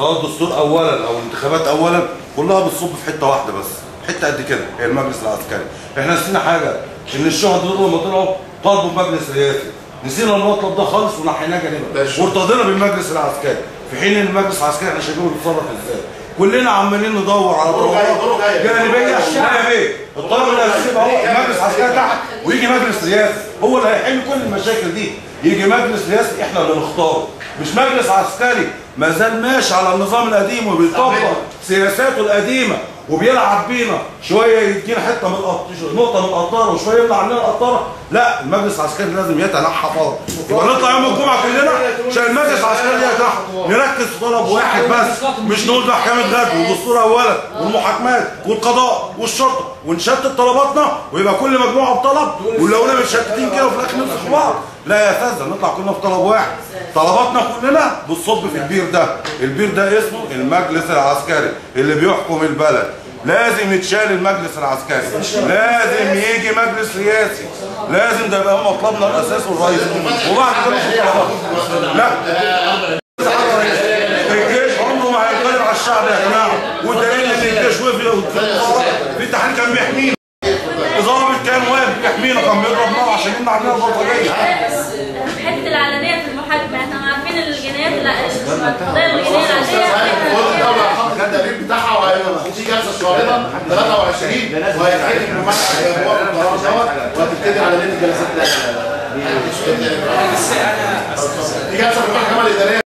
سواء الدستور اولا أو الانتخابات اولا كلها بتصب في حتة واحدة بس حتة قد كده هي المجلس العسكري إحنا نسينا حاجة إن الشهداء دول لما طلعوا طالبوا بمجلس رئاسي. نسينا المطلب ده خالص ونحيناه جانبا وارتضينا بالمجلس العسكري في حين إن المجلس العسكري إحنا شايفينه بيتصرف إزاي؟ كلنا عمالين ندور على طلبات جانبية. الشعب إيه الطلب الاساسي هو المجلس العسكري تحت ويجي مجلس رئاسي. هو اللي هيحل كل المشاكل دي. يجي مجلس رئاسي إحنا اللي نختاره. مش مجلس عسكري. ما زال ماشي على النظام القديم وبيطبق سياساته القديمة. وبيلعب بينا. شوية يدينا حتة من نقطة من القطاره وشوية يمنع عننا القطاره لا المجلس العسكري لازم يتنحى فورا. يبقى نطلع يوم الجمعة كلنا عشان المجلس العسكري يتنحى. نركز في طلب واحد بس مش نقول محكمه غد والدستور اولا والمحاكمات والقضاء والشرطة. ونشتت طلباتنا ويبقى كل مجموعة بطلب. ولو أنا متشتتين كده وفي الآخر نمسك بعض. لا يا فزه نطلع كلنا في طلب واحد. طلباتنا كلنا بتصب في البير ده. البير ده اسمه المجلس العسكري. اللي بيحكم البلد. لازم يتشال المجلس العسكري. لازم يجي مجلس رئاسي لازم ده يبقى هو مطلبنا الاساسي والرئيسي وبعد كده. لا. الجيش عمره ما هينقلب على الشعب يا جماعة. والدليل إن الجيش وقف تحرير كان بيحمينا. ضابط كان واقف بيحمينا. كان بيضرب نار عشان يمنع عننا البلطجيه حتة العلنيه في المحاكمة إحنا عارفين الجنايات القضايا الجنائيه العادية شهرنا 23 وهيتحكم بمحكمة القرار دوت وهتبتدي على جلسة في المحكمة الإدارية